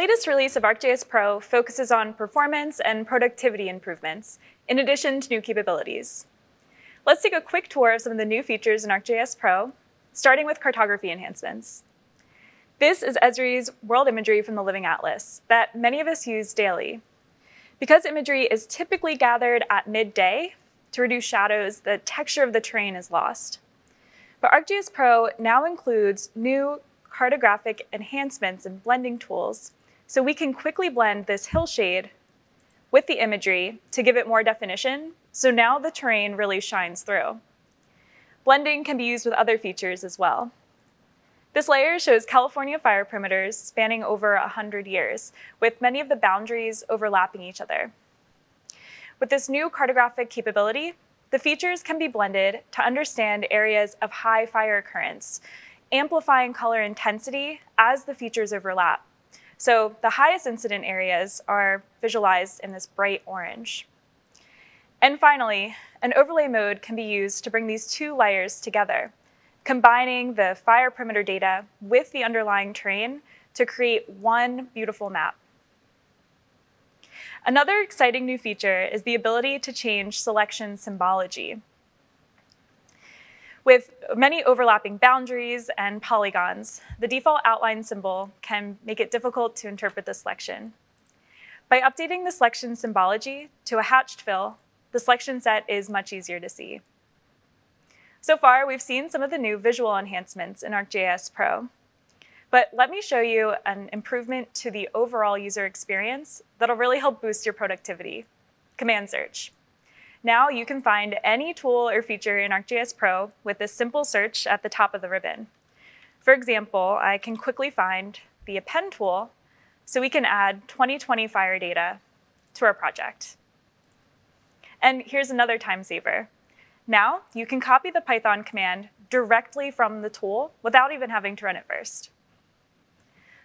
latest release of ArcGIS Pro focuses on performance and productivity improvements, in addition to new capabilities. Let's take a quick tour of some of the new features in ArcGIS Pro, starting with cartography enhancements. This is Esri's world imagery from the Living Atlas that many of us use daily. Because imagery is typically gathered at midday to reduce shadows, the texture of the terrain is lost. But ArcGIS Pro now includes new cartographic enhancements and blending tools, so we can quickly blend this hillshade with the imagery to give it more definition, so now the terrain really shines through. Blending can be used with other features as well. This layer shows California fire perimeters spanning over 100 years, with many of the boundaries overlapping each other. With this new cartographic capability, the features can be blended to understand areas of high fire occurrence, amplifying color intensity as the features overlap. So the highest incident areas are visualized in this bright orange. And finally, an overlay mode can be used to bring these two layers together combining the fire perimeter data with the underlying terrain to create one beautiful map. Another exciting new feature is the ability to change selection symbology. With many overlapping boundaries and polygons, the default outline symbol can make it difficult to interpret the selection. By updating the selection symbology to a hatched fill, the selection set is much easier to see. So far, we've seen some of the new visual enhancements in ArcGIS Pro. But let me show you an improvement to the overall user experience that'll really help boost your productivity, command search. Now you can find any tool or feature in ArcGIS Pro with this simple search at the top of the ribbon. For example, I can quickly find the append tool so we can add 2020 fire data to our project. And here's another time saver. Now, you can copy the Python command directly from the tool without even having to run it first.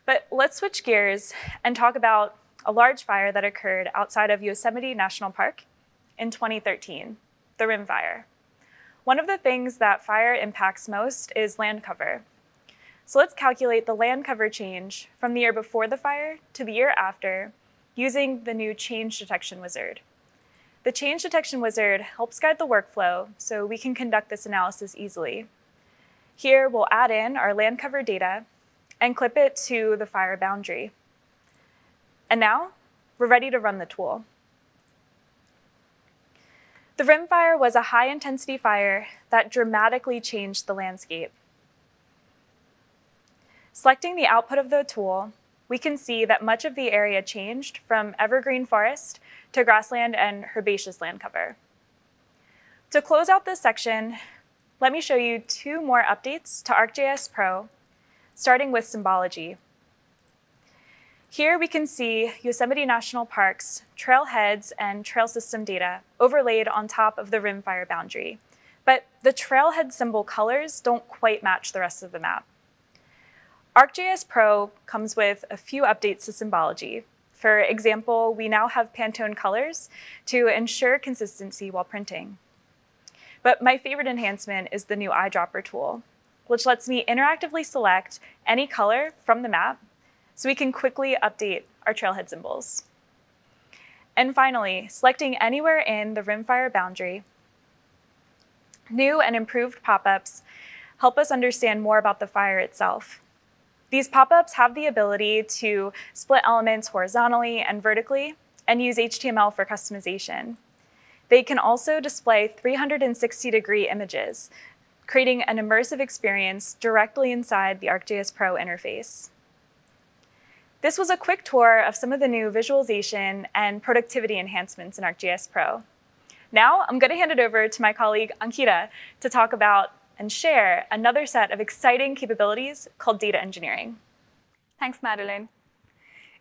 But let's switch gears and talk about a large fire that occurred outside of Yosemite National Park in 2013, the Rim Fire. One of the things that fire impacts most is land cover. So let's calculate the land cover change from the year before the fire to the year after using the new change detection wizard. The change detection wizard helps guide the workflow so we can conduct this analysis easily. Here, we'll add in our land cover data and clip it to the fire boundary. And now, we're ready to run the tool. The Rim Fire was a high-intensity fire that dramatically changed the landscape. Selecting the output of the tool, we can see that much of the area changed from evergreen forest to grassland and herbaceous land cover. To close out this section, let me show you two more updates to ArcGIS Pro, starting with symbology. Here we can see Yosemite National Park's trailheads and trail system data overlaid on top of the Rim Fire boundary. But the trailhead symbol colors don't quite match the rest of the map. ArcGIS Pro comes with a few updates to symbology. For example, we now have Pantone colors to ensure consistency while printing. But my favorite enhancement is the new eyedropper tool, which lets me interactively select any color from the map so we can quickly update our trailhead symbols. And finally, selecting anywhere in the Rim Fire boundary, new and improved pop-ups help us understand more about the fire itself. These pop-ups have the ability to split elements horizontally and vertically and use HTML for customization. They can also display 360 degree images, creating an immersive experience directly inside the ArcGIS Pro interface. This was a quick tour of some of the new visualization and productivity enhancements in ArcGIS Pro. Now I'm going to hand it over to my colleague Ankita to talk about and share another set of exciting capabilities called data engineering. Thanks, Madeline.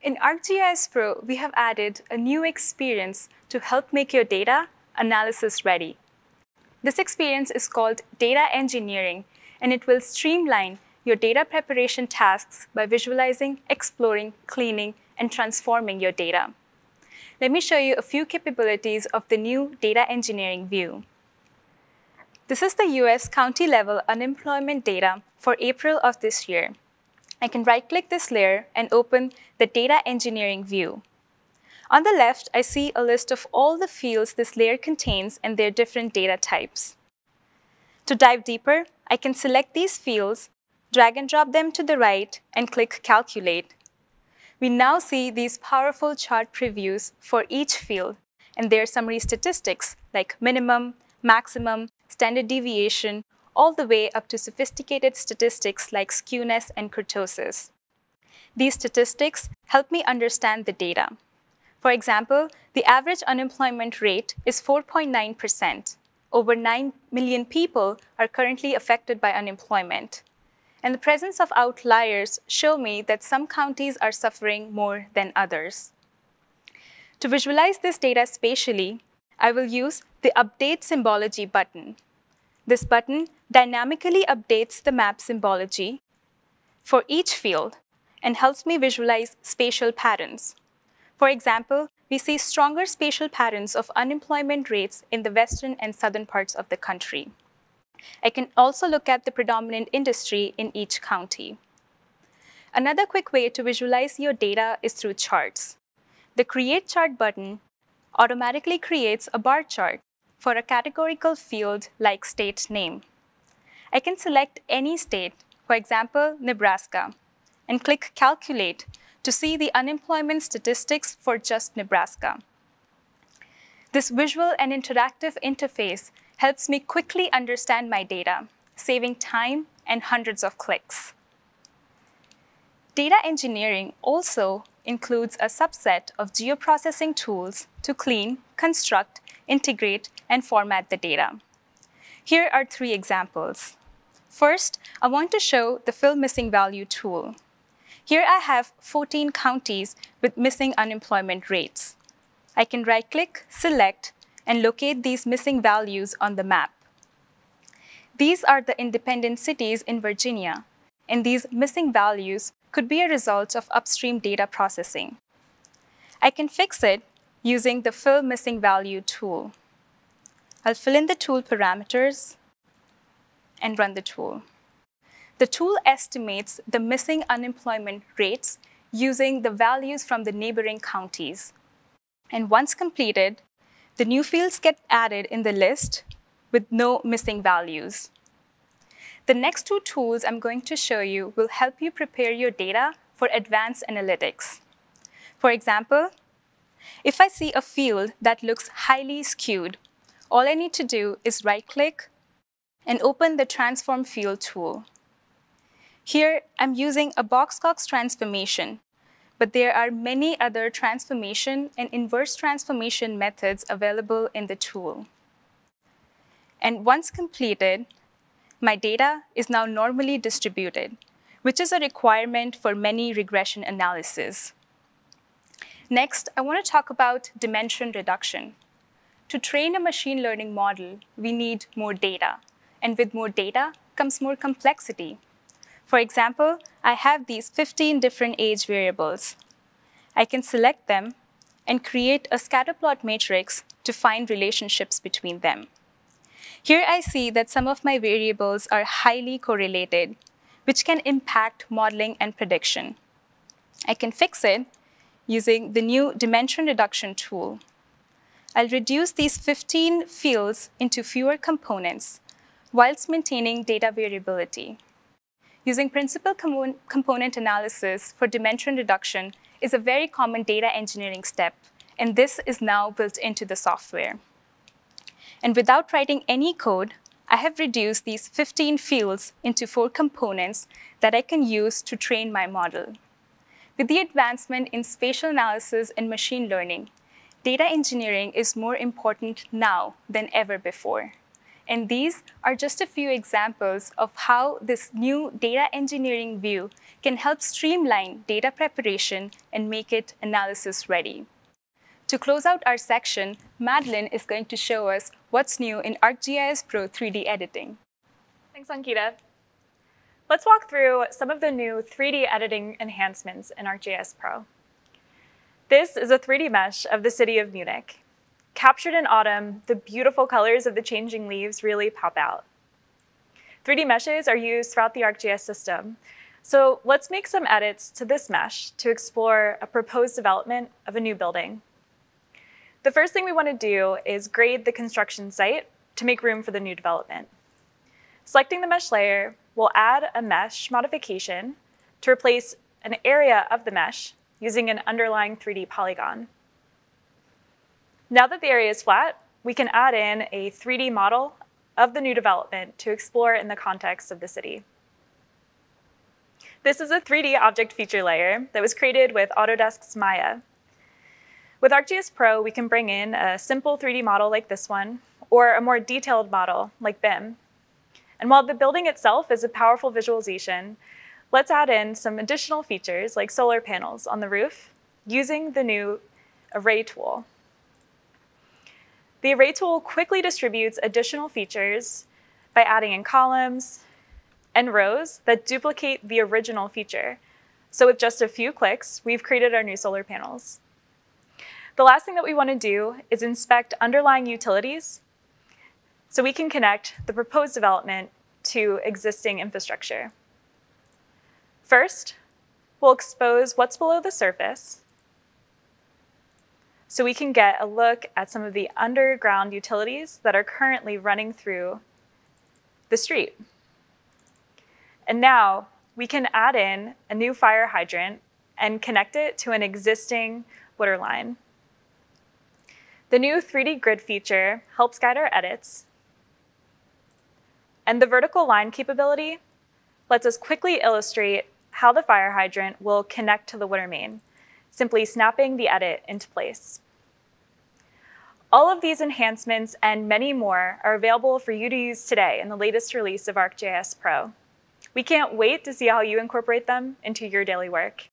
In ArcGIS Pro, we have added a new experience to help make your data analysis ready. This experience is called data engineering, and it will streamline your data preparation tasks by visualizing, exploring, cleaning, and transforming your data. Let me show you a few capabilities of the new data engineering view. This is the US county level unemployment data for April of this year. I can right-click this layer and open the Data Engineering view. On the left, I see a list of all the fields this layer contains and their different data types. To dive deeper, I can select these fields, drag and drop them to the right, and click Calculate. We now see these powerful chart previews for each field and their summary statistics like minimum, maximum, standard deviation, all the way up to sophisticated statistics like skewness and kurtosis. These statistics help me understand the data. For example, the average unemployment rate is 4.9%. Over 9 million people are currently affected by unemployment. And the presence of outliers show me that some counties are suffering more than others. To visualize this data spatially, I will use the Update Symbology button. This button dynamically updates the map symbology for each field and helps me visualize spatial patterns. For example, we see stronger spatial patterns of unemployment rates in the western and southern parts of the country. I can also look at the predominant industry in each county. Another quick way to visualize your data is through charts. The Create Chart button automatically creates a bar chart for a categorical field like state name. I can select any state, for example, Nebraska, and click Calculate to see the unemployment statistics for just Nebraska. This visual and interactive interface helps me quickly understand my data, saving time and hundreds of clicks. Data engineering also includes a subset of geoprocessing tools to clean, construct, integrate, and format the data. Here are three examples. First, I want to show the fill missing value tool. Here I have 14 counties with missing unemployment rates. I can right-click, select, and locate these missing values on the map. These are the independent cities in Virginia, and these missing values could be a result of upstream data processing. I can fix it using the Fill Missing Value tool. I'll fill in the tool parameters and run the tool. The tool estimates the missing unemployment rates using the values from the neighboring counties. And once completed, the new fields get added in the list with no missing values. The next two tools I'm going to show you will help you prepare your data for advanced analytics. For example, if I see a field that looks highly skewed, all I need to do is right-click and open the Transform Field tool. Here, I'm using a Box-Cox transformation, but there are many other transformation and inverse transformation methods available in the tool. And once completed, my data is now normally distributed, which is a requirement for many regression analysis. Next, I want to talk about dimension reduction. To train a machine learning model, we need more data. And with more data comes more complexity. For example, I have these 15 different age variables. I can select them and create a scatterplot matrix to find relationships between them. Here I see that some of my variables are highly correlated, which can impact modeling and prediction. I can fix it using the new dimension reduction tool. I'll reduce these 15 fields into fewer components whilst maintaining data variability. Using principal com component analysis for dimension reduction is a very common data engineering step, and this is now built into the software. And without writing any code, I have reduced these 15 fields into four components that I can use to train my model. With the advancement in spatial analysis and machine learning, data engineering is more important now than ever before. And these are just a few examples of how this new data engineering view can help streamline data preparation and make it analysis ready. To close out our section, Madeline is going to show us what's new in ArcGIS Pro 3D editing. Thanks, Ankita. Let's walk through some of the new 3D editing enhancements in ArcGIS Pro. This is a 3D mesh of the city of Munich. Captured in autumn, the beautiful colors of the changing leaves really pop out. 3D meshes are used throughout the ArcGIS system, So let's make some edits to this mesh to explore a proposed development of a new building. The first thing we want to do is grade the construction site to make room for the new development. Selecting the mesh layer, we'll add a mesh modification to replace an area of the mesh using an underlying 3D polygon. Now that the area is flat, we can add in a 3D model of the new development to explore in the context of the city. This is a 3D object feature layer that was created with Autodesk's Maya. With ArcGIS Pro, we can bring in a simple 3D model like this one, or a more detailed model like BIM. And while the building itself is a powerful visualization, let's add in some additional features like solar panels on the roof using the new Array tool. The Array tool quickly distributes additional features by adding in columns and rows that duplicate the original feature. So with just a few clicks, we've created our new solar panels. The last thing that we want to do is inspect underlying utilities so we can connect the proposed development to existing infrastructure. First, we'll expose what's below the surface so we can get a look at some of the underground utilities that are currently running through the street. And now we can add in a new fire hydrant and connect it to an existing water line. The new 3D grid feature helps guide our edits. And the vertical line capability lets us quickly illustrate how the fire hydrant will connect to the water main, simply snapping the edit into place. All of these enhancements and many more are available for you to use today in the latest release of ArcGIS Pro. We can't wait to see how you incorporate them into your daily work.